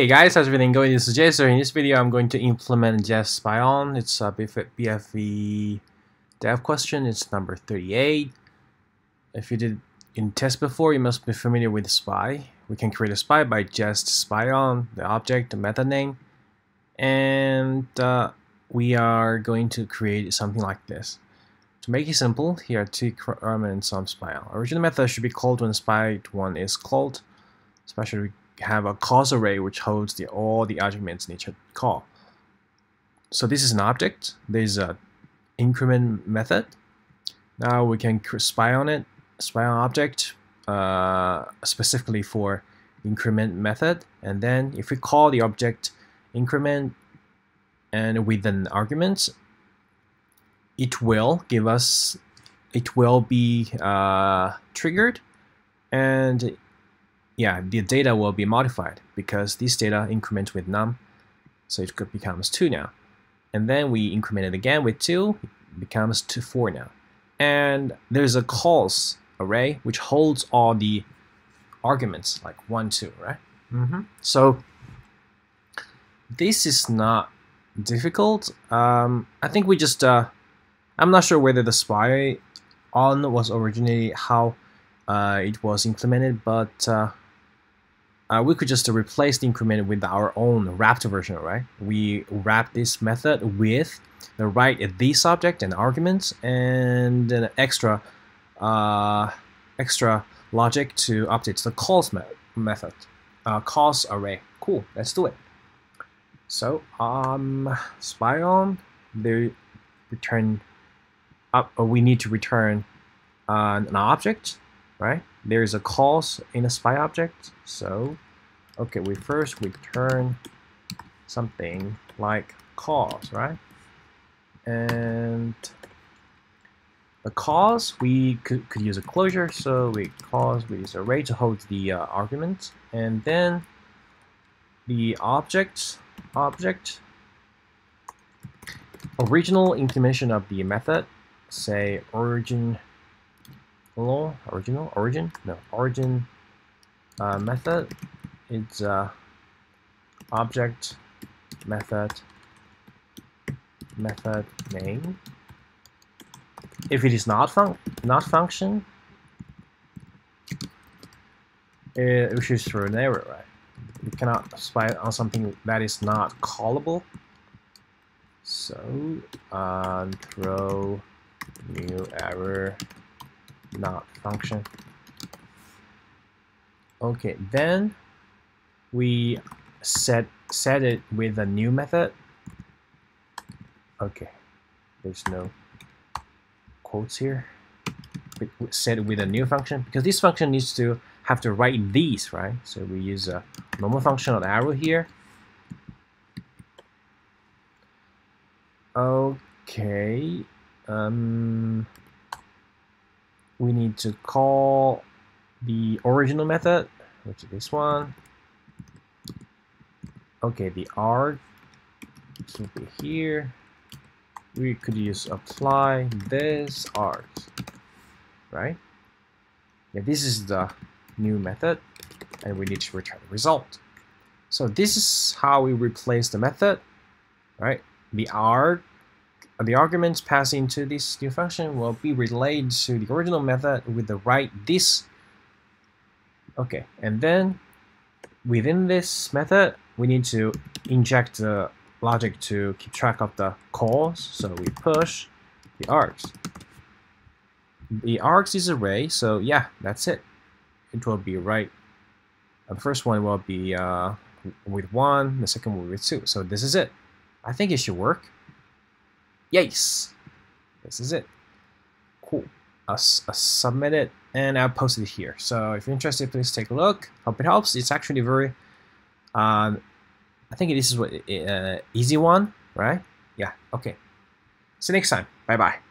Hey guys, how's everything going? This is JSer. In this video, I'm going to implement Jest SpyOn. It's a BFE dev question. It's number 38. If you did in test before, you must be familiar with spy. We can create a spy by just SpyOn, the object, the method name, and uh, we are going to create something like this. To make it simple, here are two requirements on SpyOn. Original method should be called when spy one is called, especially have a cause array which holds the, all the arguments in each call. So this is an object. There's a increment method. Now we can spy on it, spy on object uh, specifically for increment method. And then if we call the object increment and with an argument, it will give us, it will be uh, triggered and yeah, the data will be modified because this data increment with num, so it becomes 2 now. And then we increment it again with 2, it becomes 2, 4 now. And there's a calls array which holds all the arguments like 1, 2, right? Mm -hmm. So this is not difficult. Um, I think we just, uh, I'm not sure whether the spy on was originally how uh, it was implemented, but uh, uh, we could just replace the increment with our own wrapped version, right? We wrap this method with the right this object and arguments and an extra uh, extra logic to update the calls me method, uh, calls array. Cool, let's do it. So um, spy on the return up. Uh, we need to return uh, an object, right? There's a calls in a spy object. So, okay, we first return something like calls, right? And the calls, we could, could use a closure. So we calls, we use array to hold the uh, argument. And then the object, object, original implementation of the method, say origin original, original, origin, no, origin uh, method. It's uh, object method method name. If it is not fun not function, it, should throw an error, right? You cannot spy on something that is not callable. So uh, throw new error not function. Okay, then we set set it with a new method. Okay, there's no quotes here. We set it with a new function because this function needs to have to write these, right? So we use a normal function of arrow here. Okay. Um, we need to call the original method, which is this one. Okay, the arg should be here. We could use apply this arg, right? Yeah, this is the new method, and we need to return the result. So this is how we replace the method, right? The arg the arguments passed into this new function will be relayed to the original method with the right this. Okay, and then within this method, we need to inject the logic to keep track of the calls. So we push the args. The args is array, so yeah, that's it. It will be right. The first one will be uh, with one, the second one with two. So this is it. I think it should work. Yes! This is it. Cool. I'll, submit it and I'll post it here. So if you're interested, please take a look. Hope it helps. It's actually very, um, I think this is what uh, easy one, right? Yeah. Okay. See you next time. Bye bye.